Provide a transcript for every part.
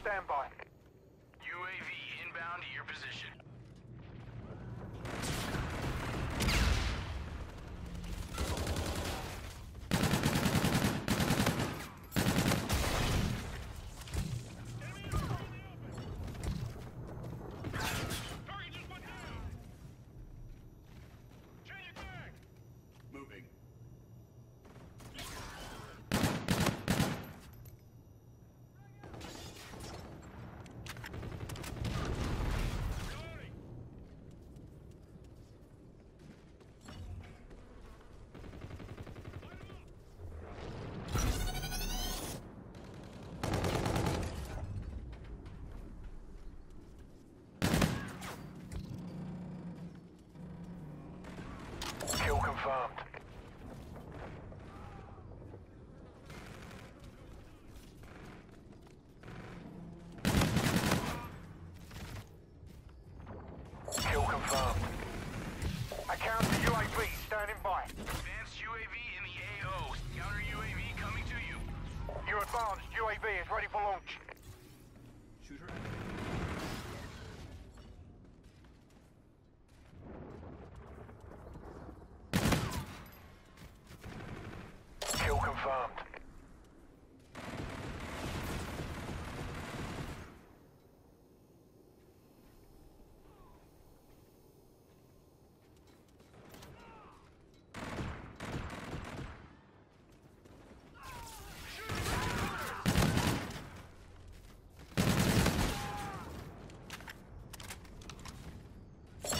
standby. UAV inbound to your position. Advanced is ready for launch. Shooter. Kill confirmed.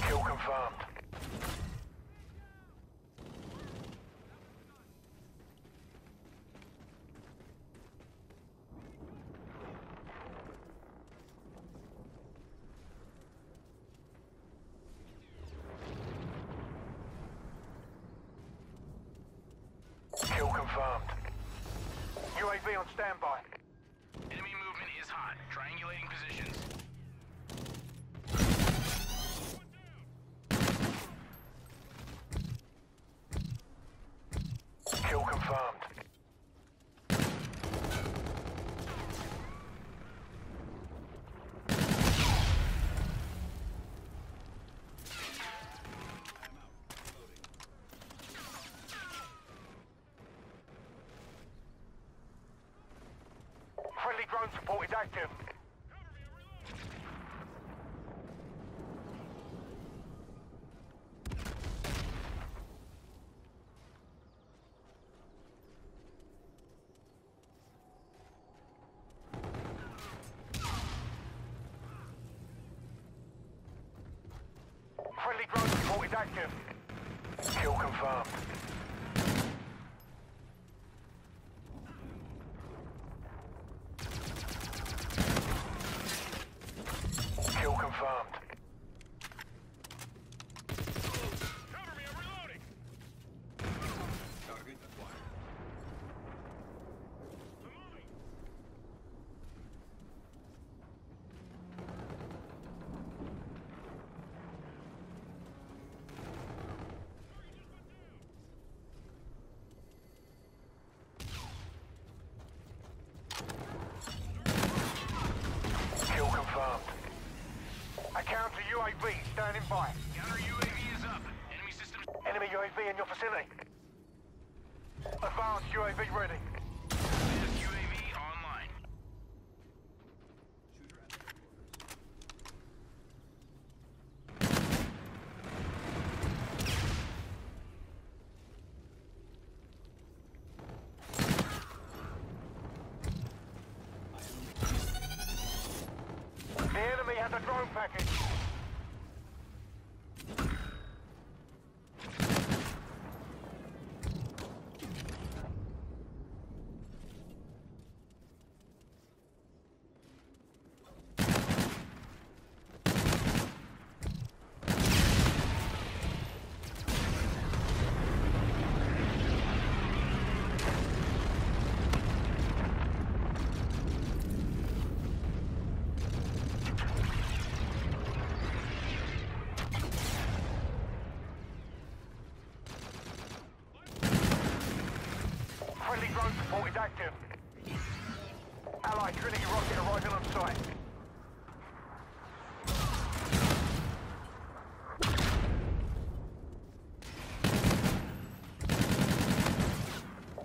Kill confirmed. Kill confirmed. UAV on standby. Enemy movement is hot. Triangulating positions. Kill confirmed. Friendly drone support is active. Friendly drone support is active. Kill confirmed. UAV in your vicinity. Advanced UAV ready. The enemy has a drone package. Friendly drone support is active. Allied Trinity rocket arriving on site.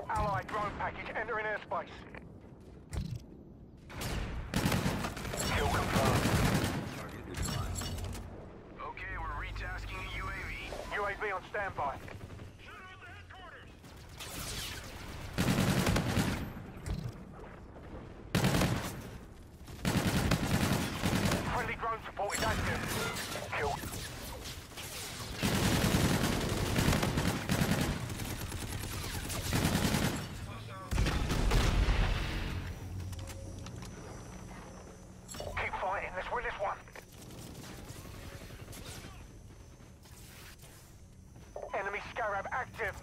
Allied drone package entering airspace. Kill confirmed. Okay, we're retasking a UAV. UAV on standby. Crab active.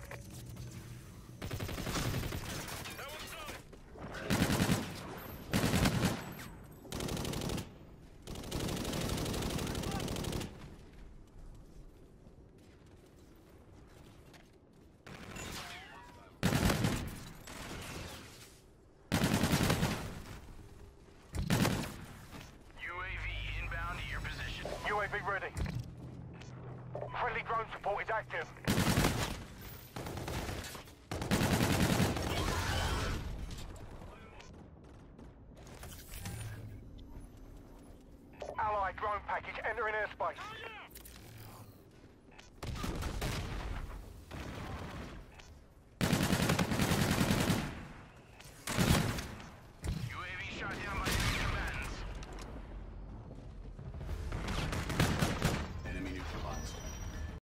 Ready. Friendly drone support is active. package entering airspace.